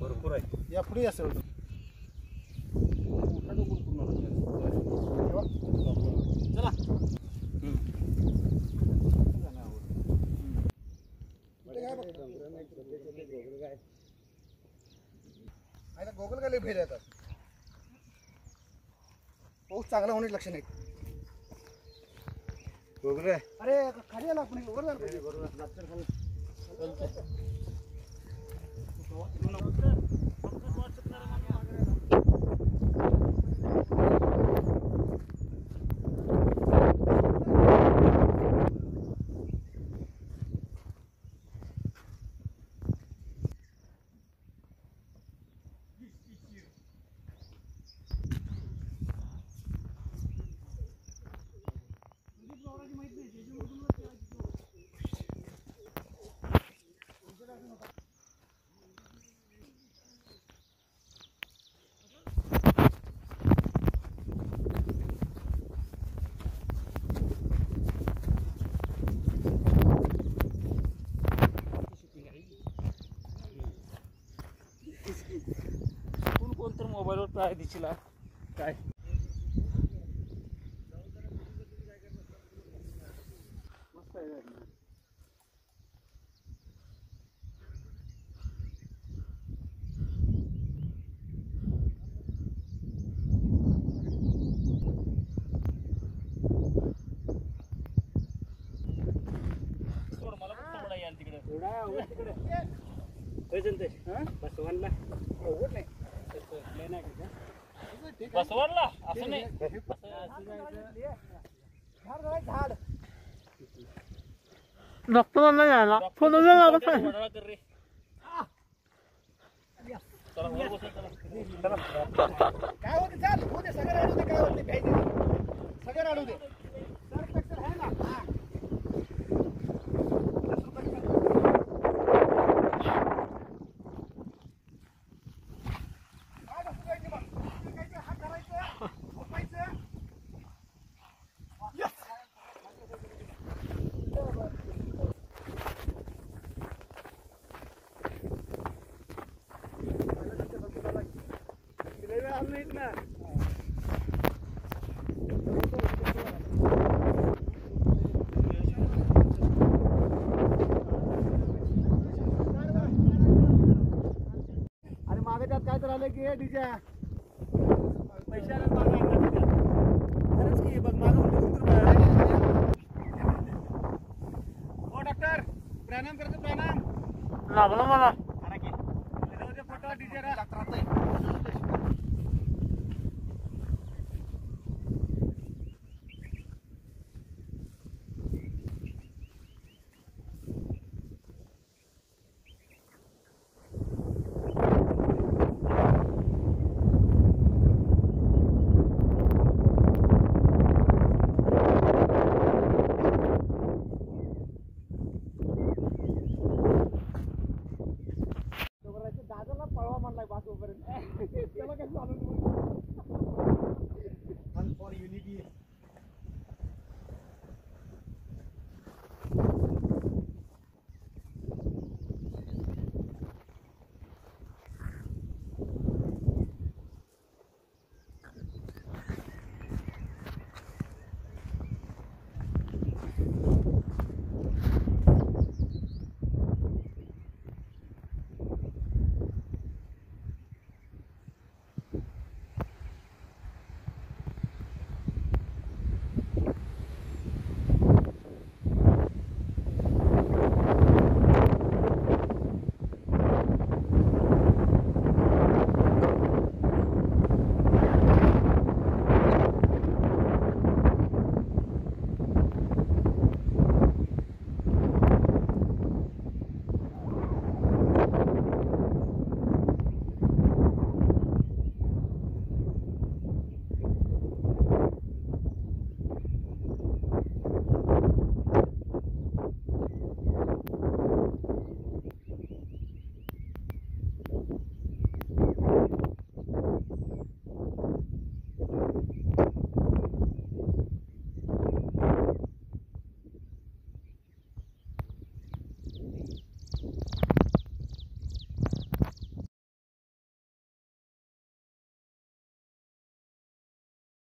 भरपूर आहे. या पुढे सर चला. गोगल काय भेट येतात? पाऊस चांगला होण्याचे लक्षण आहे गोगरे अरे खाली आला आपण वर काय दिसला? काय? मस्त आहे तिकडे. बसवणला नाही. बसवडला असं नाही. झाड डॉक्टरांना यायला फोन लागत नाही. काय होते सगळं राडू दे काय होते सगळं राडू दे. अरे आणि मागे त्यात काय तर आलं की हे डीजा. पैशाला मागे खरंच की बघ मागं डॉक्टर प्राणायाम करतो प्राणायाम लागला मला. अरे की. Photo DJ doctor